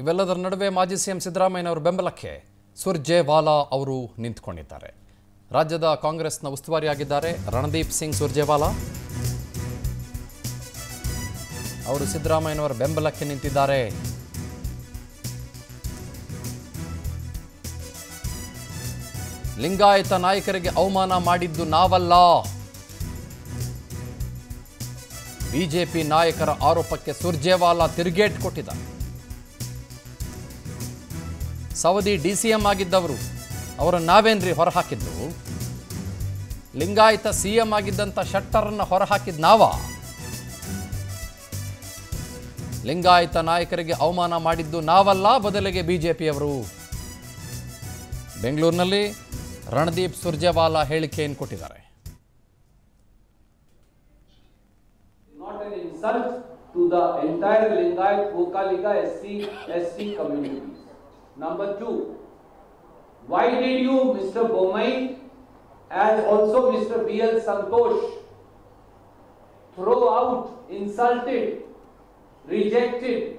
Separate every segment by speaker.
Speaker 1: ಇವೆಲ್ಲದರ ನಡುವೆ ಮಾಜಿ ಸಿಎಂ ಸಿದ್ದರಾಮಯ್ಯನವರ ಬೆಂಬಲಕ್ಕೆ ಸುರ್ಜೇವಾಲಾ ಅವರು ನಿಂತ್ಕೊಂಡಿದ್ದಾರೆ. ರಾಜ್ಯದ ಕಾಂಗ್ರೆಸ್ನ ಉಸ್ತುವಾರಿಯಾಗಿದ್ದಾರೆ ರಣದೀಪ್ ಸಿಂಗ್ ಸುರ್ಜೇವಾಲಾ. ಅವರು ಸಿದ್ದರಾಮಯ್ಯನವರ ಬೆಂಬಲಕ್ಕೆ ನಿಂತಿದ್ದಾರೆ. ಲಿಂಗಾಯತ ನಾಯಕರಿಗೆ ಅವಮಾನ ಮಾಡಿದ್ದು ನಾವಲ್ಲ. ಬಿಜೆಪಿ ನಾಯಕರ ಆರೋಪಕ್ಕೆ ಸುರ್ಜೇವಾಲಾ ತಿರುಗೇಟ್ ಕೊಟ್ಟಿದ್ದಾರೆ. ಸವದಿ ಡಿ ಸಿ ಎಂ ಆಗಿದ್ದವರು ಅವರನ್ನು ನಾವೇನ್ರಿ ಹೊರಹಾಕಿದ್ದು? ಲಿಂಗಾಯತ ಸಿ ಎಂ ಆಗಿದ್ದಂಥ ಶೆಟ್ಟರನ್ನು ಹೊರಹಾಕಿದ್ ನಾವ? ಲಿಂಗಾಯತ ನಾಯಕರಿಗೆ ಅವಮಾನ ಮಾಡಿದ್ದು ನಾವಲ್ಲ ಬದಲಿಗೆ ಬಿಜೆಪಿಯವರು ಬೆಂಗಳೂರಿನಲ್ಲಿ ರಣದೀಪ್ ಸುರ್ಜೇವಾಲಾ ಹೇಳಿಕೆಯನ್ನು ಕೊಟ್ಟಿದ್ದಾರೆ.
Speaker 2: To the entire Lingayat Vokalika SC, SC communities. Number two, why did you, Mr. Bomai, and also Mr. B.L. Santosh, throw out, insulted, rejected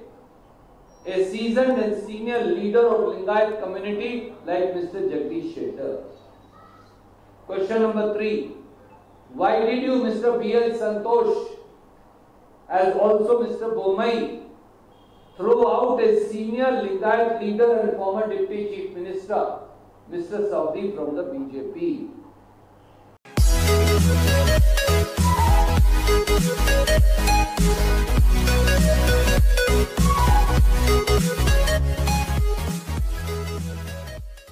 Speaker 2: a seasoned and senior leader of Lingayat community like Mr. Jagdish Shettar? Question number three, why did you, Mr. B.L. Santosh, as also Mr. Bomai throw out a senior Lingayat leader and former Deputy Chief Minister, Mr. Saudi from the BJP.